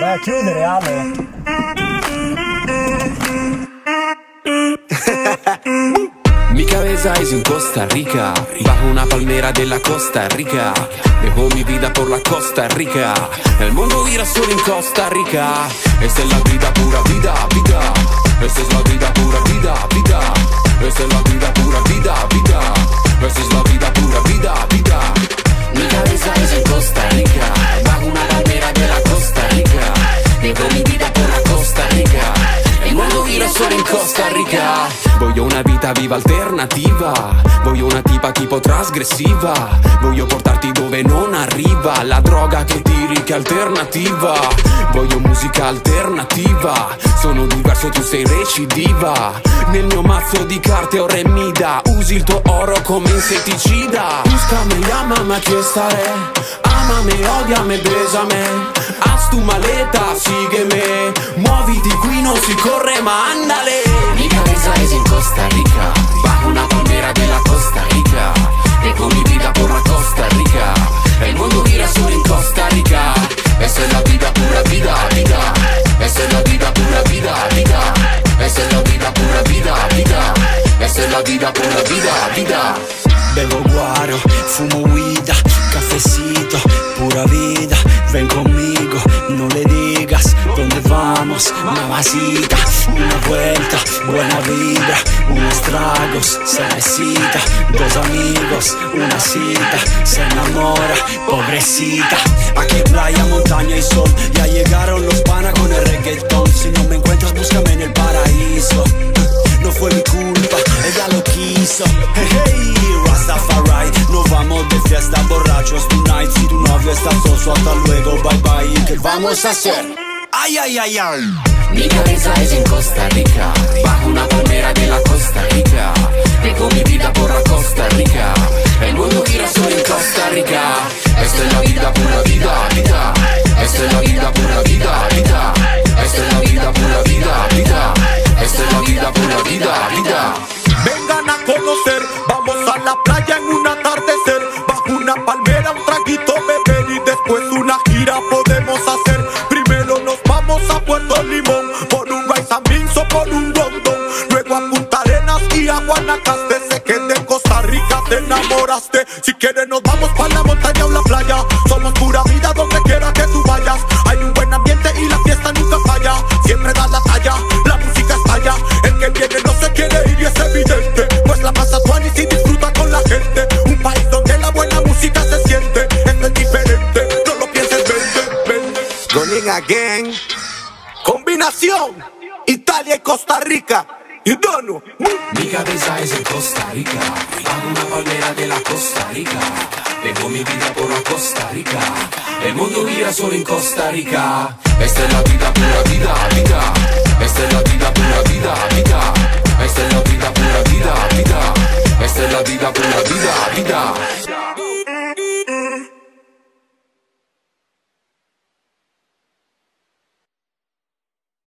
vai a chiudere, Ale. Mi cabeza es en Costa Rica, bajo una palmera de la Costa Rica. Dejo mi vida por la Costa Rica. El mundo gira solo en Costa Rica. Esta es la vida pura vida, vida. Esta es la vida pura vida, vida. In Costa Rica. Voglio una vita viva alternativa. Voglio una tipa tipo trasgressiva. Voglio portarti dove non arriva La droga che tiri che alternativa. Voglio musica alternativa. Sono diverso tu sei recidiva. Nel mio mazzo di carte ho remida Usi il tuo oro come insetticida. Buscame, llámame aquí estaré Amame, odiame, bésame Haz tu maleta, sígueme Muoviti qui non si corre ma ándale. Mi cabeza es en Costa Rica Bajo una palmera de la Costa Rica. Dejo mi vida por la Costa Rica. El mundo gira solo en Costa Rica. Esa es la vida pura vida, vida Esa es la vida pura vida, vida Esa es la vida pura vida, vida Esa es la vida pura vida, vida Bebo guaro, fumo huida, cafecito, pura vida. Ven conmigo, no le digas vamos, mamacita. Una vuelta, buena vibra, unos tragos, cervecita. Dos amigos, una cita, se enamora, pobrecita. Aquí playa, montaña y sol, ya llegaron los panas con el reggaetón. Si no me encuentras, búscame en el paraíso. No fue mi culpa, ella lo quiso. Hey, hey, Rastafari, nos vamos de fiesta borrachos tonight. Si tu novio está soso, hasta luego, bye bye. ¿Qué vamos a hacer? Ay, ay, ay, ay. Mi cabeza es en Costa Rica, bajo una palmera de la Costa Rica. Dejo mi vida por la Costa Rica. El mundo gira solo en Costa Rica. Esta es la vida pura vida, De Costa Rica te enamoraste. Si quieres nos vamos para la montaña o la playa. Somos pura vida donde quiera que tú vayas. Hay un buen ambiente y la fiesta nunca falla. Siempre da la talla, la música estalla. El que viene no se quiere ir y es evidente. Pues la pasa Juan y si disfruta con la gente. Un país donde la buena música se siente. Esto es diferente, no lo pienses, vente, vente. Rolling again. Combinación. Italia y Costa Rica. You don't know. Mi cabeza es en Costa Rica, bajo una palmera de la Costa Rica. Dejo mi vida por la Costa Rica. El mundo gira solo en Costa Rica. Esta es la vida pura vida, vida. Esta es la vida pura